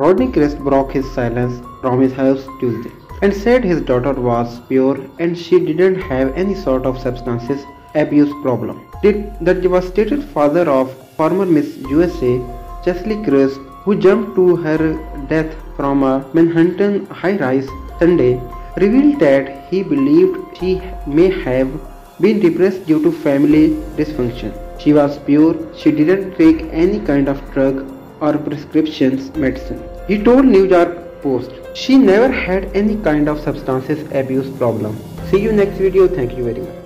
Rodney Kryst broke his silence from his house Tuesday and said his daughter was pure and she didn't have any sort of substances abuse problem. The devastated father of former Miss USA, Cheslie Kryst, who jumped to her death from a Manhattan high-rise Sunday, revealed that he believed she may have been depressed due to family dysfunction. She was pure, she didn't take any kind of drug or prescriptions medicine. He told New York Post, she never had any kind of substances abuse problem. See you next video. Thank you very much.